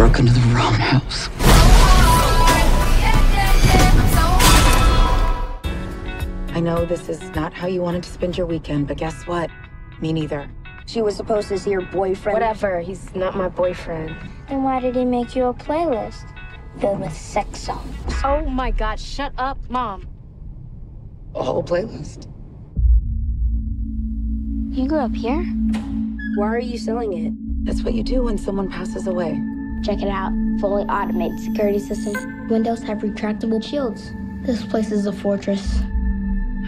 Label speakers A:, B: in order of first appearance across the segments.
A: broke into the wrong house. I know this is not how you wanted to spend your weekend, but guess what? Me neither.
B: She was supposed to see your boyfriend.
C: Whatever, he's not my boyfriend.
D: Then why did he make you a playlist filled with sex songs?
C: Oh my god, shut up, Mom.
A: A whole playlist.
D: You grew up here?
B: Why are you selling it?
A: That's what you do when someone passes away.
D: Check it out. Fully automated security system. Windows have retractable shields. This place is a fortress.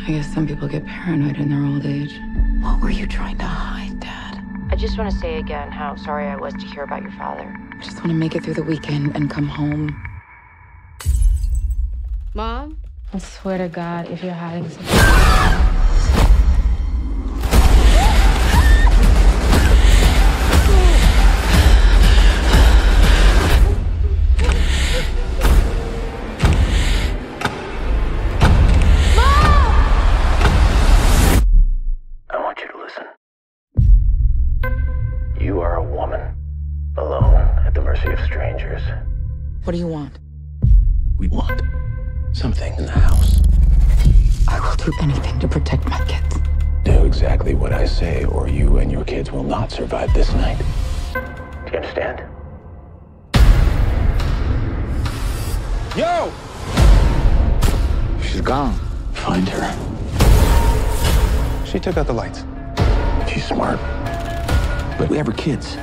A: I guess some people get paranoid in their old age. What were you trying to hide, Dad?
C: I just want to say again how sorry I was to hear about your father.
A: I just want to make it through the weekend and come home.
C: Mom?
E: I swear to God, if you're hiding something.
F: Strangers.
A: What do you want?
F: We want something in the house.
A: I will do anything to protect my kids.
F: Do exactly what I say, or you and your kids will not survive this night. Do you understand?
G: Yo! She's gone.
F: Find her.
G: She took out the lights.
F: She's smart. But we have her kids.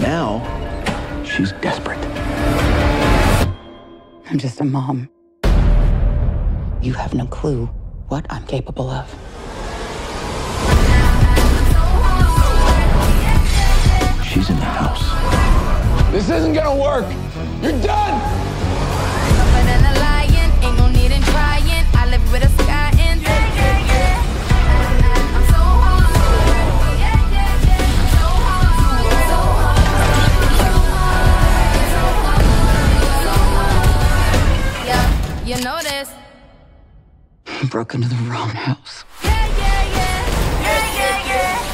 F: Now, she's desperate.
A: I'm just a mom. You have no clue what I'm capable of.
F: She's in the house.
G: This isn't gonna work. You're done.
H: I broke into the wrong house. Yeah, yeah, yeah. Yeah,
A: yeah, yeah.